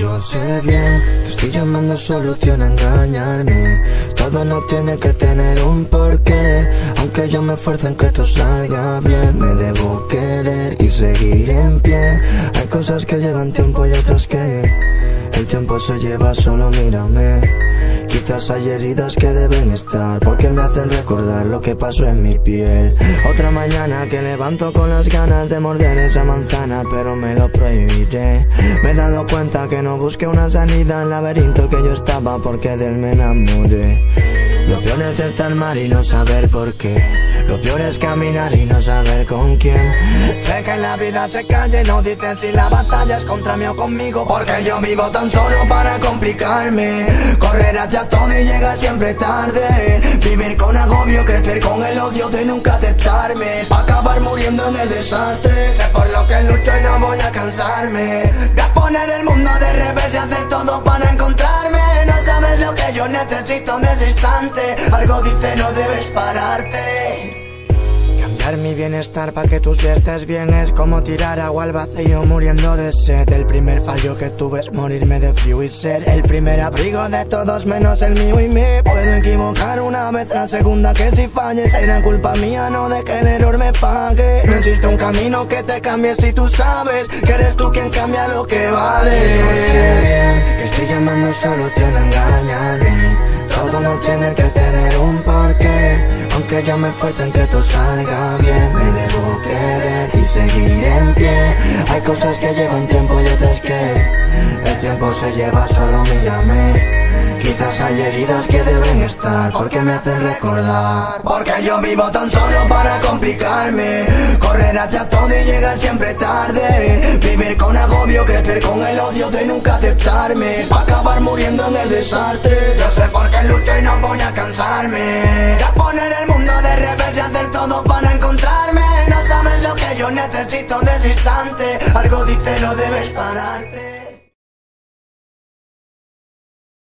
lo sé bien Que estoy llamando solución a engañarme. Todo no tiene que tener un porqué Aunque yo me esfuerce en que esto salga bien. Me debo querer y seguir en pie. Hay cosas que llevan tiempo y otras que El tiempo se lleva, solo mírame Quizás hay heridas que deben estar Porque me hacen recordar lo que pasó en mi piel. Otra mañana que levanto con las ganas de morder esa manzana Pero me lo prohibiré. Me he dado cuenta que no busqué una salida al laberinto que yo estaba Porque de él me enamoré Lo peor es estar mal y no saber por qué. Lo peor es caminar y no saber con quién. Sé que en la vida se calle, no dicen si la batalla es contra mí o conmigo Porque yo vivo tan solo para complicarme. Correr hacia todo y llegar siempre tarde. Vivir con agobio, crecer con el odio de nunca aceptarme. Pa' acabar muriendo en el desastre. Sé por lo que lucho y no voy a cansarme. Voy a poner el mundo de revés y hacer todo para encontrarme yo necesito en ese instante. Algo dice no debes pararte. Cambiar mi bienestar para que tú sí estés bien Es como tirar agua al vacío muriendo de sed. El primer fallo que tuve es morirme de frío y ser El primer abrigo de todos menos el mío y me Puedo equivocar una vez, la segunda que si falle Será culpa mía, no de que el error me pague. No existe un camino que te cambie si tú sabes Que eres tú quien cambia lo que vale. Yo sé bien que estoy llamando solución a no tiene que tener un porqué. Aunque yo me esfuerce en que todo salga bien Me debo querer y seguir en pie. Hay cosas que llevan tiempo y otras que El tiempo se lleva, solo mírame. Quizás hay heridas que deben estar Porque me hacen recordar. Porque yo vivo tan solo para complicarme Correr hacia todo y llegar siempre tarde. Vivir con agobio, crecer con el odio de nunca aceptarme. Pa' acabar muriendo en el desastre. Yo sé por qué lucho y no voy a cansarme. Ya poner el mundo de revés y hacer todo para encontrarme. No sabes lo que yo necesito de ese instante. Algo dice no debes pararte